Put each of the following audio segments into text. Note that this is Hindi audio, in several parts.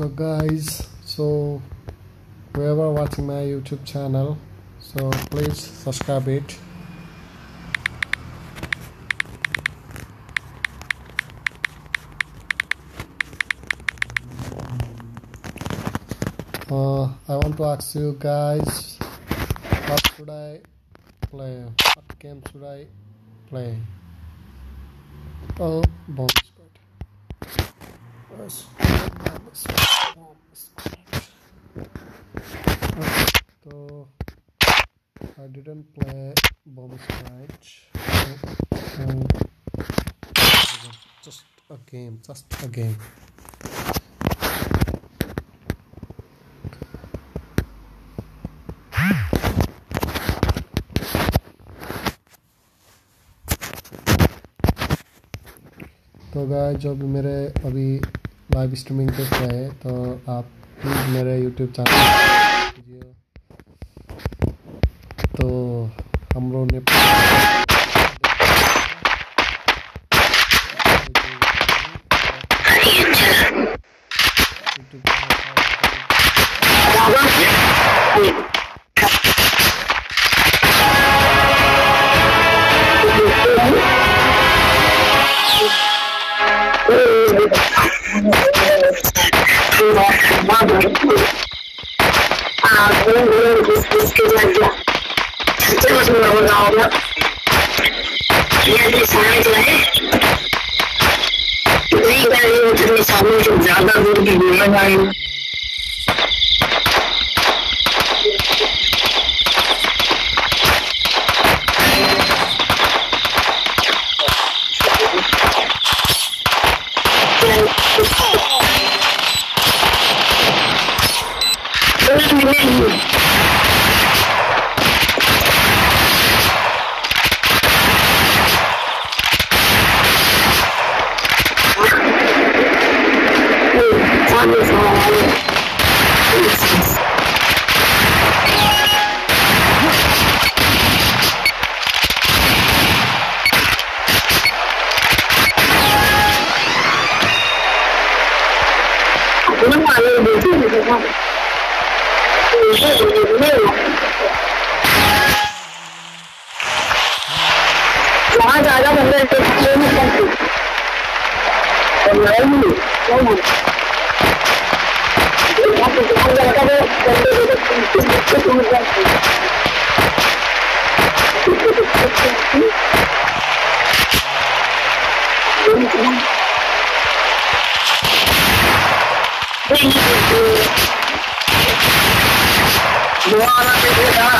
so guys so whoever watching my youtube channel so please subscribe it. Uh, i want to ask you guys what should i play? What game should i play? Oh bomb squad Yes, so I didn't play bomb scratch. Um, just a game, just a game. तो गाय भी मेरे अभी लाइव स्ट्रीमिंग देख है तो आप मेरे YouTube channel Thank you. Bora, menina!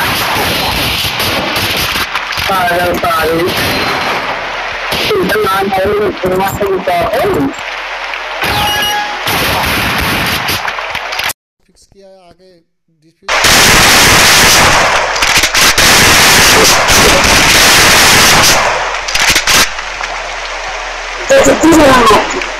Para, para. Tidak ada yang berlaku di dispute. It's a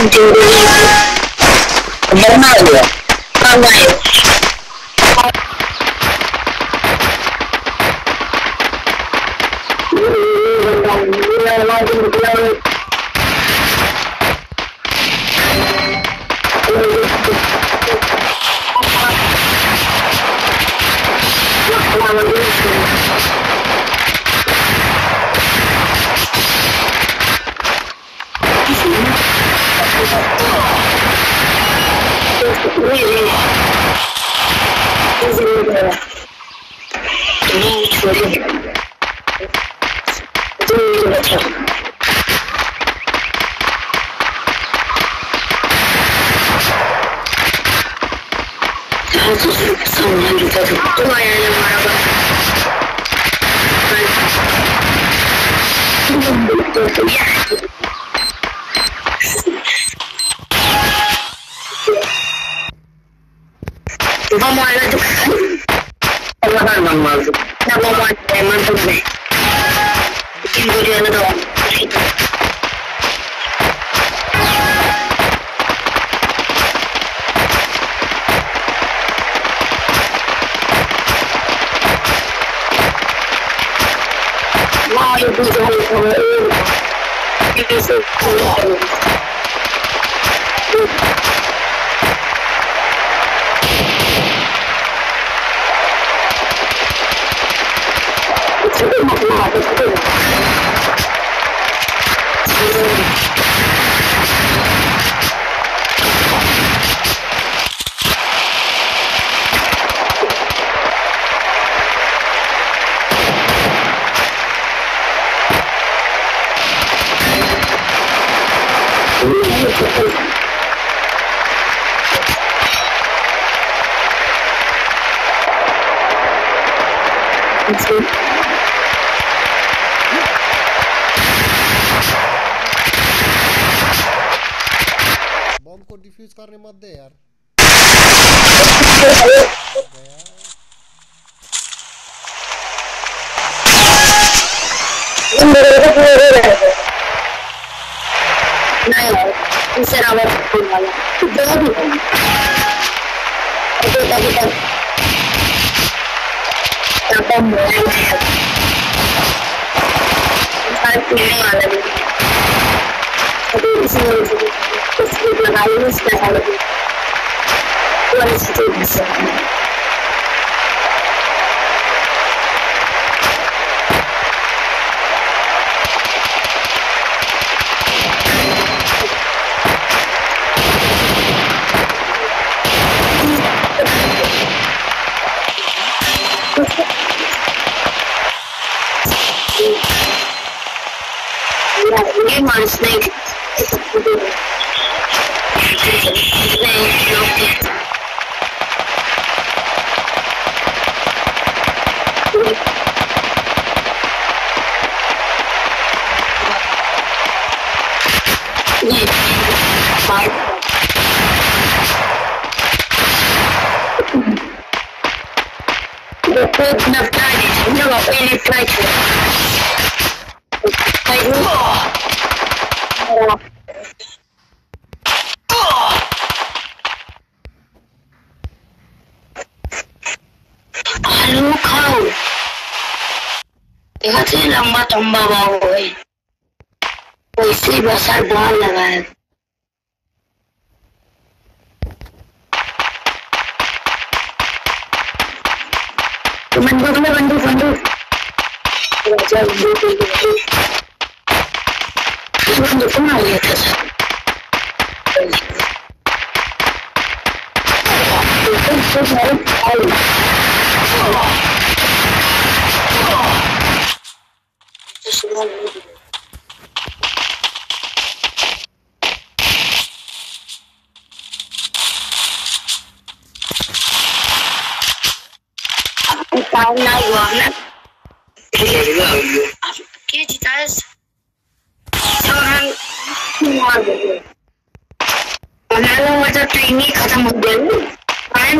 into the... Vermaglia. Vermaglia. 我也没有，我也没有，我也，我有，almam lazım. Tamam anne, mantıklı. Bir bu canı da Thank you. minutes 30 seconds. थे लंबा तंबा बाबू भाई वैसे ही बसर बॉल लगाया तो बंदूक में बंदूक बंदूक राजा बंदूक बंदूक बंदूक कहाँ लिया था sir Tahun Fauna iguana. ¿Qué kita harus semua gitu. Karena lo macam ini kata model, kalian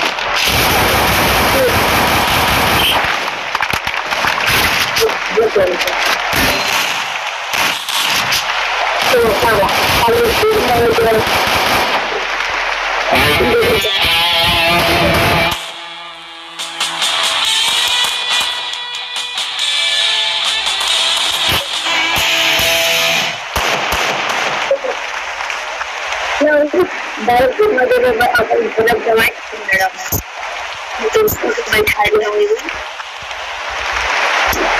तुम सुन ले Yo creo que Pero, claro, a ver, si no me मध्ये आपण परत मॅडम तो उसको बैठा दिया हुई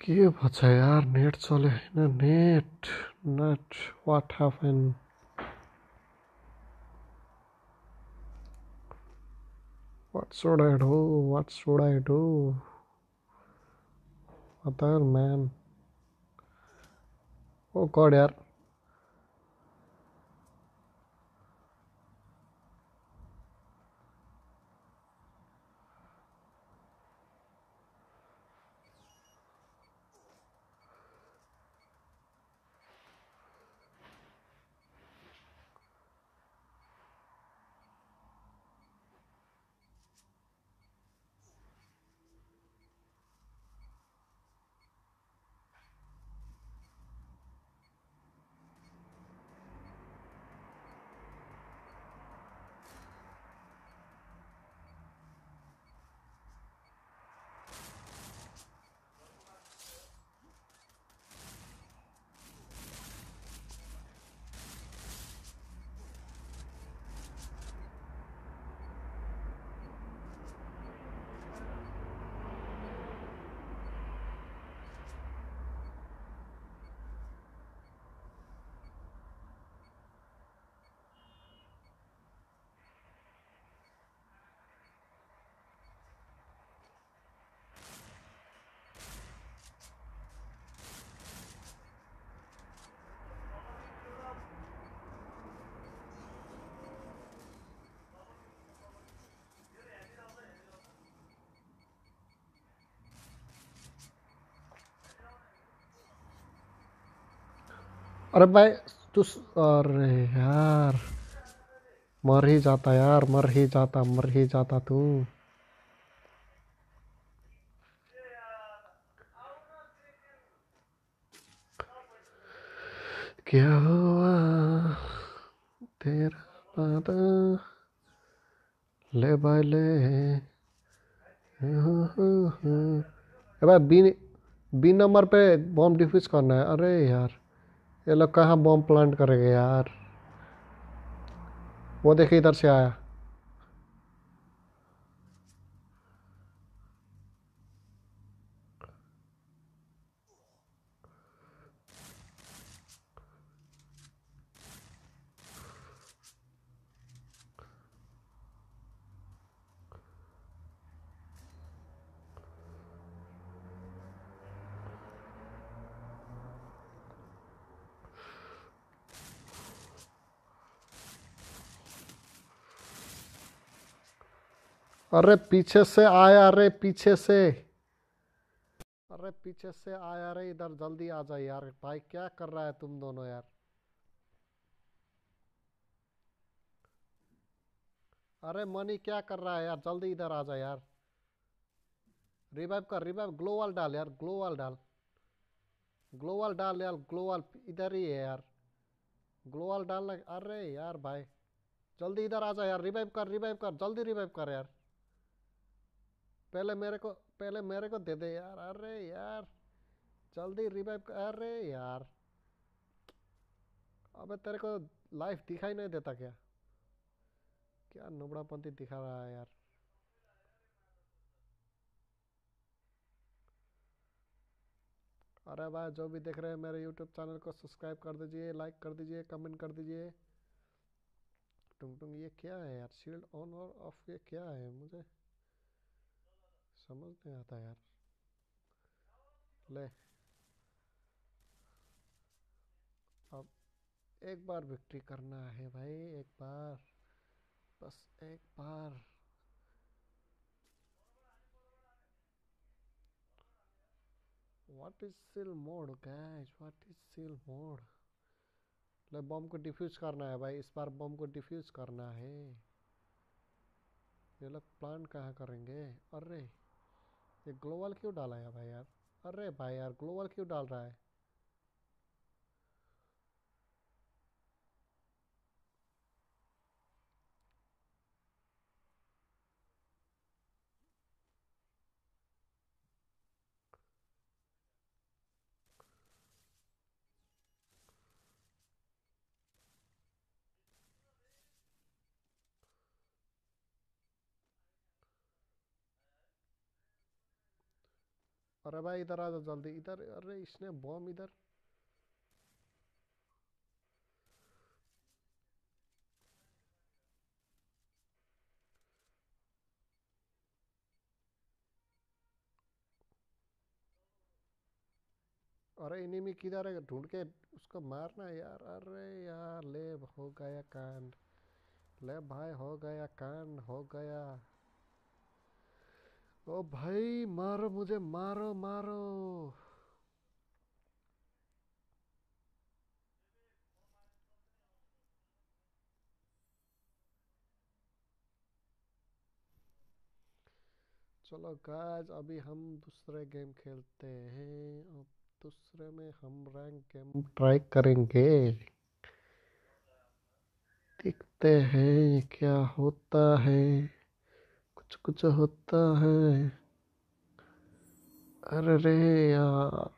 के भन्छ यार नेट चले होइन net net what happen What should I do? What should I do? What the hell, man? Oh god यार अरे भाई, तू अरे यार, मर ही जाता यार, मर ही जाता, मर ही जाता तू। क्या हुआ? तेरा पता ले भाई ले। भाई बी बी नंबर पे बॉम्ब डिफ्यूज करना है। अरे यार। ये लोग कहाँ बॉम्ब प्लांट करेंगे यार? वो देखिए इधर से आया। अरे पीछे से आया, अरे पीछे से। अरे पीछे से आया, अरे इधर जल्दी आ जाए यार। भाई, क्या कर रहा है तुम दोनों यार? अरे मनी, क्या कर रहा है यार? जल्दी इधर आ जाए यार। रिवाइव कर रिवाइव ग्लोवाल डाल यार ग्लोवाल डाल। ग्लोवाल डाल यार ग्लोवाल इधर ही है यार। ग्लोवाल डालना, अरे यार भाई। जल्दी इधर आ जा यार। रिवाइव कर रिवाइव कर। जल्दी रिवाइव कर यार। पहले मेरे को, पहले मेरे को दे दे यार। अरे यार, जल्दी रिवाइव अरे यार। अबे तेरे को लाइफ दिखाई नहीं देता क्या? क्या नुबड़ापंथी दिखा रहा है यार। अरे भाई, जो भी देख रहे हैं मेरे यूट्यूब चैनल को सब्सक्राइब कर दीजिए लाइक कर दीजिए कमेंट कर दीजिए। टुंग टुंग ये क्या है यार? शील्ड ऑन और ऑफ़ ये क्या है मुझे? समझ नहीं आता यार ले अब एक बार विक्ट्री करना है भाई, एक बार। बस एक बार। What is seal mode guys what is seal mode ले बम को डिफ्यूज करना है भाई, इस बार बम को डिफ्यूज करना है। ये लोग प्लान कहाँ करेंगे? अरे! ये ग्लोबल क्यों डाला है भाई यार? अरे भाई यार, ग्लोबल क्यों डाल रहा है? अरे भाई इधर आ जल्दी। इधर, अरे इसने बॉम्ब इधर। अरे इनिमी किधर है? ढूंढ के उसको मारना यार। अरे यार ले हो गया कांड। ले भाई, हो गया कांड, हो गया। ओ भाई, मारो मुझे, मारो मारो। चलो गाइस अभी हम दूसरे गेम खेलते हैं। अब दूसरे में हम रैंक गेम ट्राई करेंगे। देखते हैं क्या होता है। कुछ होता है। अरे रे यार।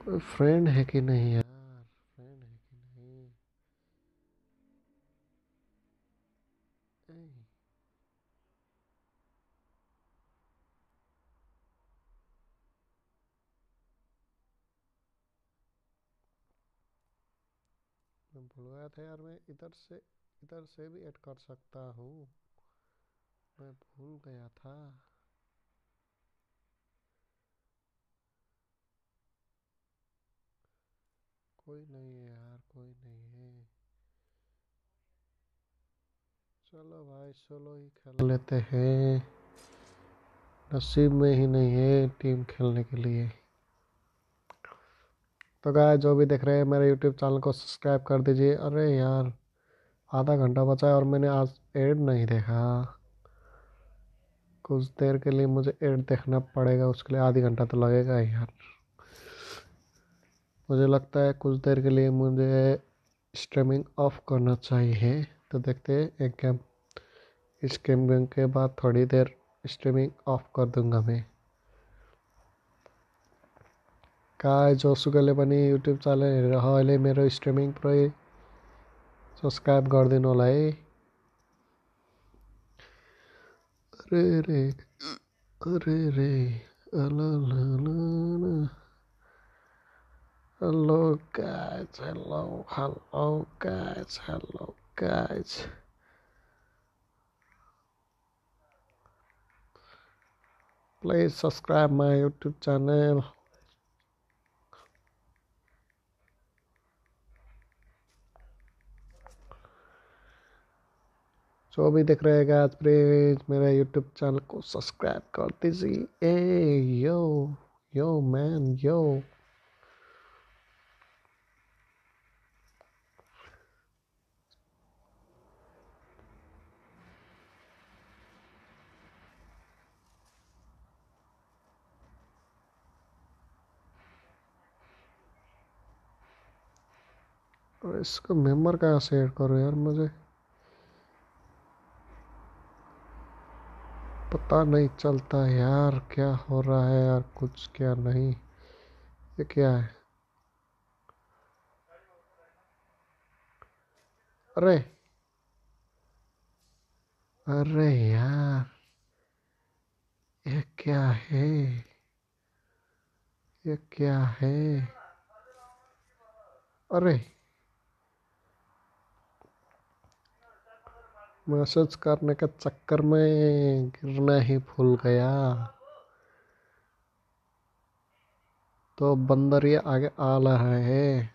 कोई फ्रेंड है कि नहीं यार फ्रेंड है कि नहीं ऐ, मैं भूल गया था यार, मैं इधर से इधर से भी ऐड कर सकता हूँ। मैं भूल गया था। कोई नहीं है यार, कोई नहीं है। चलो भाई सोलो ही खेल लेते हैं। नसीब में ही नहीं है टीम खेलने के लिए। तो गाय जो भी देख रहे हैं, मेरे यूट्यूब चैनल को सब्सक्राइब कर दीजिए। अरे यार, आधा घंटा बचा है और मैंने आज एड नहीं देखा। कुछ देर के लिए मुझे एड देखना पड़ेगा, उसके लिए आधी घंटा तो लगेगा यार। मुझे लगता है कुछ देर के लिए मुझे स्ट्रीमिंग ऑफ़ करना चाहिए। तो देखते हैं, एक गेम इस गेम के बाद थोड़ी देर स्ट्रीमिंग ऑफ़ कर दूँगा मैं। काय जोसुकैले पनि युट्युब च्यानल हेरेर अहिले मेरो स्ट्रिमिङ पुरै सब्सक्राइब गरिदिनु होला है। रे अरे hello guys hello guys please subscribe my YouTube channel जो भी देख रहेगा आज प्लीज़ मेरे यूट्यूब चैनल को सब्सक्राइब कर दीजिए। यो यो मैन यो इसको मेंबर कहाँ से ऐड करो यार मुझे? पता नहीं चलता यार क्या हो रहा है यार, कुछ क्या नहीं। ये क्या है? अरे अरे यार, ये क्या है? ये क्या है? अरे मैसेज करने के चक्कर में गिरना ही भूल गया। तो बंदर ये आगे आ रहा है।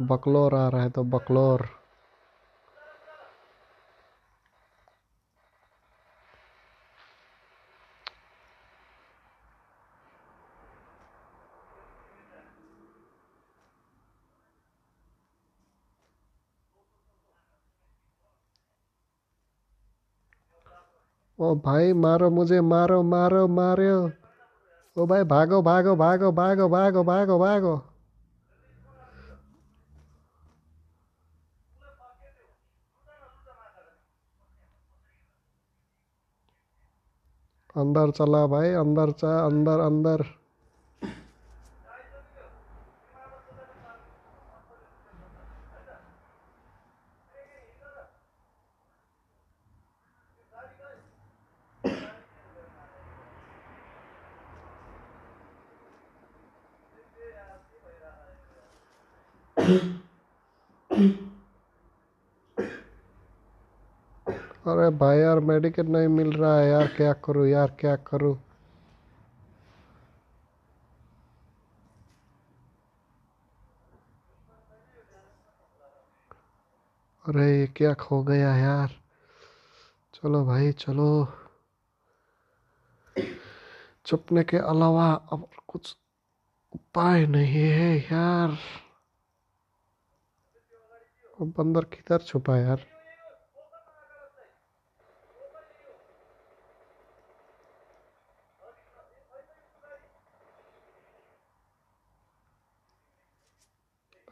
बकलोर आ रहा है तो बकलोर। ओ भाई मारो मुझे मारो मारो मारो। ओ भाई भागो भागो भागो भागो भागो भागो भागो। अंदर चला भाई अंदर चा अंदर अंदर। मेडिकेट नहीं मिल रहा है, यार क्या करूँ, यार क्या करूँ? अरे ये क्या खो गया यार। चलो भाई, चलो। छुपने के अलावा अब कुछ उपाय नहीं है यार। बंदर किधर छुपा यार?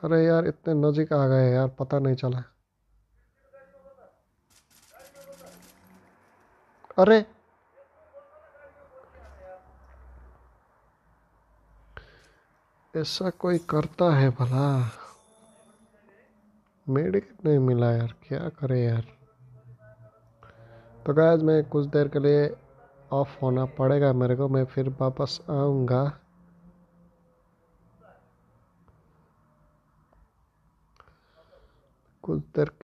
अरे यार, इतने नजीक आ गए यार, पता नहीं चला। अरे! ऐसा कोई करता है भला? मेडिकेट नहीं मिला यार, क्या करे यार? तो गायज मैं कुछ देर के लिए ऑफ़ होना पड़ेगा मेरे को, मैं फिर वापस आऊँगा। ko'zdir